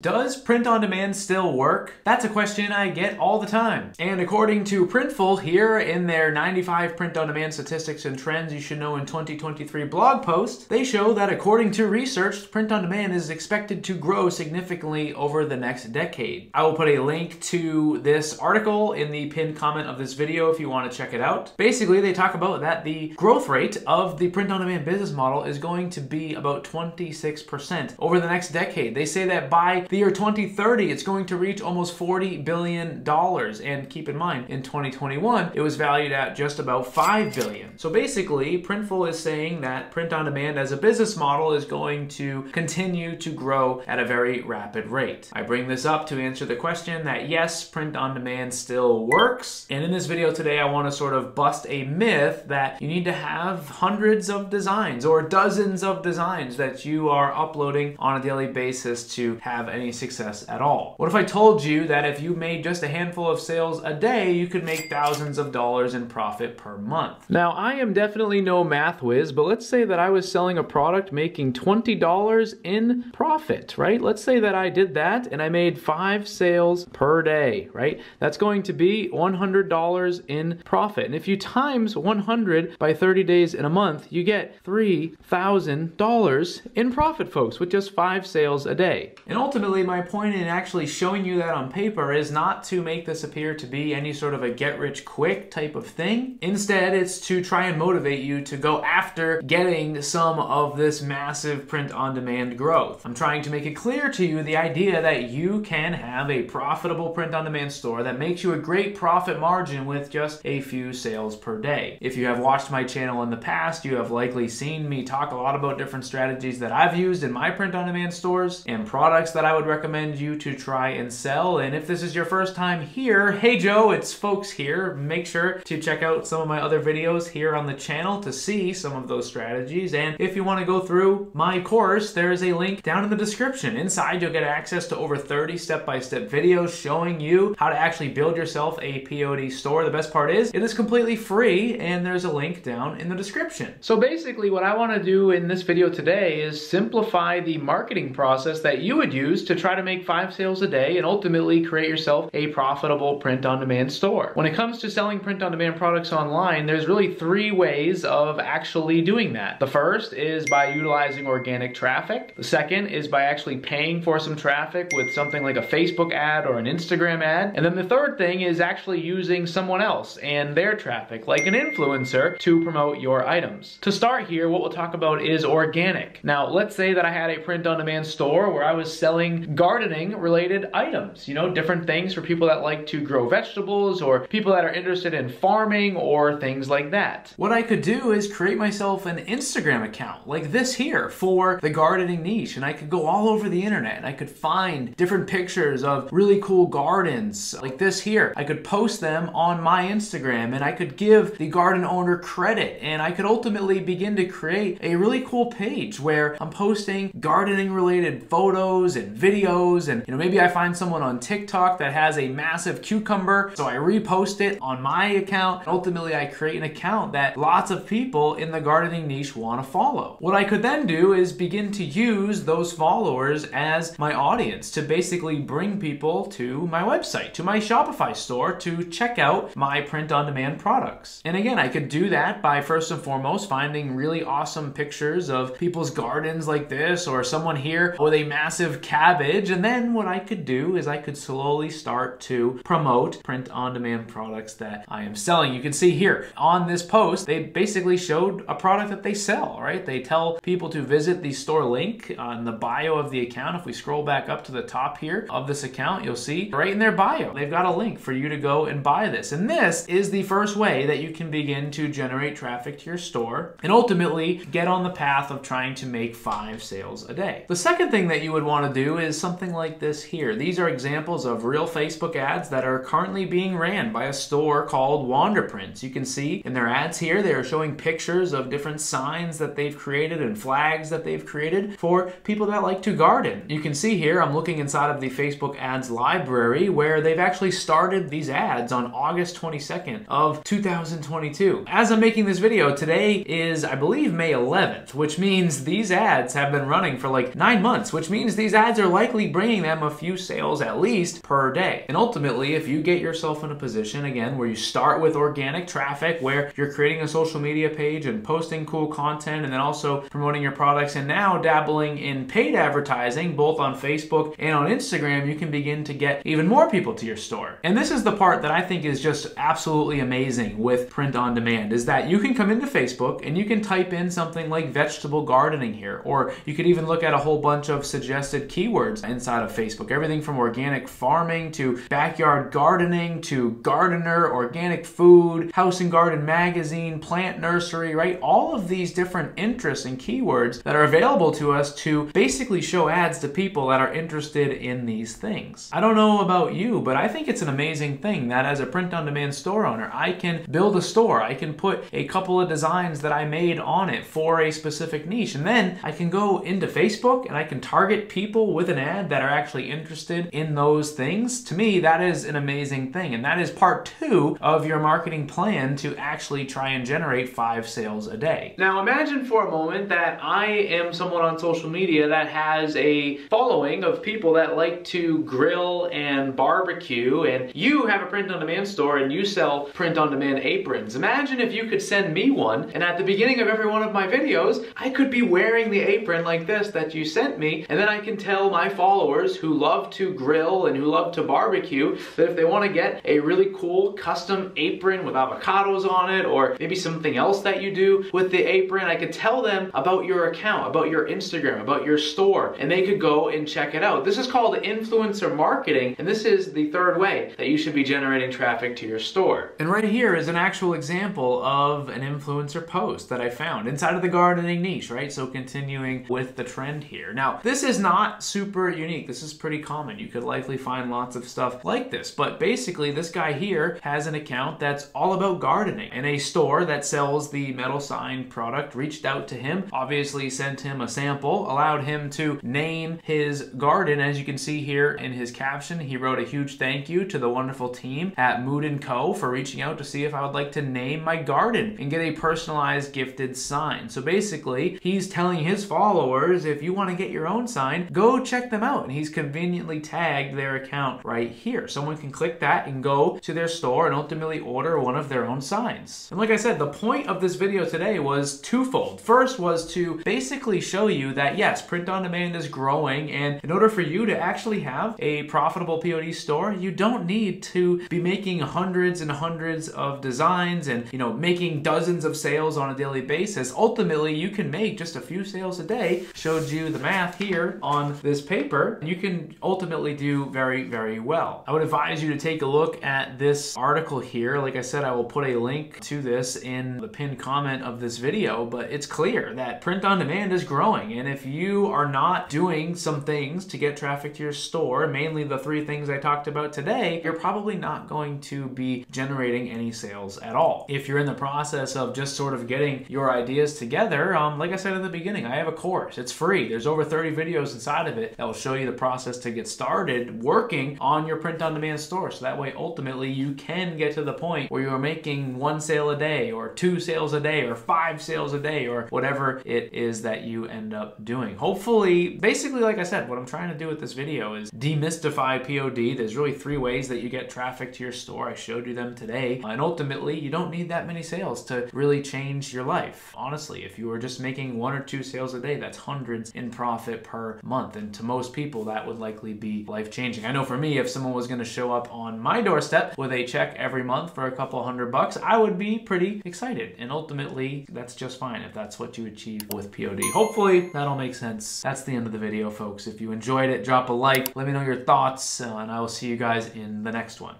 Does print on demand still work? That's a question I get all the time. And according to Printful, here in their 95 print on demand statistics and trends you should know in 2023 blog post, they show that according to research, print on demand is expected to grow significantly over the next decade. I will put a link to this article in the pinned comment of this video if you want to check it out. Basically, they talk about that the growth rate of the print on demand business model is going to be about 26% over the next decade. They say that by the year 2030, it's going to reach almost $40 billion. And keep in mind, in 2021, it was valued at just about 5 billion. So basically, Printful is saying that print on demand as a business model is going to continue to grow at a very rapid rate. I bring this up to answer the question that yes, print on demand still works. And in this video today, I want to sort of bust a myth that you need to have hundreds of designs or dozens of designs that you are uploading on a daily basis to have any success at all. What if I told you that if you made just a handful of sales a day, you could make thousands of dollars in profit per month? Now, I am definitely no math whiz, but let's say that I was selling a product making $20 in profit, right? Let's say that I did that and I made five sales per day, right? That's going to be $100 in profit. And if you times 100 by 30 days in a month, you get $3,000 in profit, folks, with just five sales a day. And ultimately, my point in actually showing you that on paper is not to make this appear to be any sort of a get rich quick type of thing. Instead, it's to try and motivate you to go after getting some of this massive print on demand growth. I'm trying to make it clear to you the idea that you can have a profitable print on demand store that makes you a great profit margin with just a few sales per day. If you have watched my channel in the past, you have likely seen me talk a lot about different strategies that I've used in my print on demand stores and products that I would recommend you to try and sell. And if this is your first time here, hey Joe, it's folks here. Make sure to check out some of my other videos here on the channel to see some of those strategies. And if you want to go through my course, there is a link down in the description. Inside, you'll get access to over 30 step-by-step -step videos showing you how to actually build yourself a POD store. The best part is it is completely free and there's a link down in the description. So basically what I want to do in this video today is simplify the marketing process that you would use to try to make five sales a day and ultimately create yourself a profitable print on demand store. When it comes to selling print on demand products online, there's really three ways of actually doing that. The first is by utilizing organic traffic. The second is by actually paying for some traffic with something like a Facebook ad or an Instagram ad. And then the third thing is actually using someone else and their traffic, like an influencer, to promote your items. To start here, what we'll talk about is organic. Now, let's say that I had a print on demand store where I was selling gardening related items. You know, different things for people that like to grow vegetables or people that are interested in farming or things like that. What I could do is create myself an Instagram account like this here for the gardening niche and I could go all over the internet and I could find different pictures of really cool gardens like this here. I could post them on my Instagram and I could give the garden owner credit and I could ultimately begin to create a really cool page where I'm posting gardening related photos and videos videos and you know maybe I find someone on TikTok that has a massive cucumber so I repost it on my account ultimately I create an account that lots of people in the gardening niche want to follow. What I could then do is begin to use those followers as my audience to basically bring people to my website, to my Shopify store to check out my print on demand products. And again, I could do that by first and foremost finding really awesome pictures of people's gardens like this or someone here with a massive cabbage cabbage. And then what I could do is I could slowly start to promote print on demand products that I am selling. You can see here on this post, they basically showed a product that they sell, right? They tell people to visit the store link on the bio of the account. If we scroll back up to the top here of this account, you'll see right in their bio, they've got a link for you to go and buy this. And this is the first way that you can begin to generate traffic to your store and ultimately get on the path of trying to make five sales a day. The second thing that you would want to do is something like this here. These are examples of real Facebook ads that are currently being ran by a store called Wanderprints. You can see in their ads here, they are showing pictures of different signs that they've created and flags that they've created for people that like to garden. You can see here, I'm looking inside of the Facebook ads library where they've actually started these ads on August 22nd of 2022. As I'm making this video, today is, I believe, May 11th, which means these ads have been running for like nine months, which means these ads are likely bringing them a few sales at least per day. And ultimately, if you get yourself in a position again where you start with organic traffic, where you're creating a social media page and posting cool content and then also promoting your products and now dabbling in paid advertising both on Facebook and on Instagram, you can begin to get even more people to your store. And this is the part that I think is just absolutely amazing with print on demand is that you can come into Facebook and you can type in something like vegetable gardening here or you could even look at a whole bunch of suggested keywords inside of Facebook. Everything from organic farming to backyard gardening to gardener, organic food, house and garden magazine, plant nursery, right? All of these different interests and keywords that are available to us to basically show ads to people that are interested in these things. I don't know about you, but I think it's an amazing thing that as a print on demand store owner, I can build a store. I can put a couple of designs that I made on it for a specific niche. And then I can go into Facebook and I can target people with an ad that are actually interested in those things. To me, that is an amazing thing. And that is part two of your marketing plan to actually try and generate five sales a day. Now imagine for a moment that I am someone on social media that has a following of people that like to grill and barbecue and you have a print on demand store and you sell print on demand aprons. Imagine if you could send me one and at the beginning of every one of my videos, I could be wearing the apron like this that you sent me and then I can tell my followers who love to grill and who love to barbecue that if they want to get a really cool custom apron with avocados on it or maybe something else that you do with the apron, I could tell them about your account, about your Instagram, about your store, and they could go and check it out. This is called influencer marketing, and this is the third way that you should be generating traffic to your store. And right here is an actual example of an influencer post that I found inside of the gardening niche, right? So continuing with the trend here. Now, this is not super unique. This is pretty common. You could likely find lots of stuff like this, but basically this guy here has an account that's all about gardening and a store that sells the metal sign product reached out to him, obviously sent him a sample, allowed him to name his garden. As you can see here in his caption, he wrote a huge thank you to the wonderful team at Mood & Co. for reaching out to see if I would like to name my garden and get a personalized gifted sign. So basically, he's telling his followers, if you want to get your own sign, go check them out. And he's conveniently tagged their account right here. Someone can click that and go to their store and ultimately order one of their own signs. And like I said, the point of this video today was twofold. First was to basically show you that yes, print on demand is growing and in order for you to actually have a profitable POD store, you don't need to be making hundreds and hundreds of designs and you know making dozens of sales on a daily basis. Ultimately, you can make just a few sales a day. Showed you the math here on this paper. And you can ultimately do very, very well. I would advise you to take a look at this article here. Like I said, I will put a link to this in the pinned comment of this video, but it's clear that print on demand is growing. And if you are not doing some things to get traffic to your store, mainly the three things I talked about today, you're probably not going to be generating any sales at all. If you're in the process of just sort of getting your ideas together, um, like I said in the beginning, I have a course. It's free. There's over 30 videos inside of it that will show you the process to get started working on your print on demand store. So that way, ultimately, you can get to the point where you're making one sale a day or two sales a day or five sales a day or whatever it is that you end up doing. Hopefully, basically, like I said, what I'm trying to do with this video is demystify POD. There's really three ways that you get traffic to your store. I showed you them today. And ultimately, you don't need that many sales to really change your life. Honestly, if you were just making one or two sales a day, that's hundreds in profit per month. And to most people, that would likely be life changing. I know for me, if someone was going to show up on my doorstep with a check every month for a couple hundred bucks, I would be pretty excited. And ultimately, that's just fine if that's what you achieve with POD. Hopefully, that'll make sense. That's the end of the video, folks. If you enjoyed it, drop a like. Let me know your thoughts, uh, and I will see you guys in the next one.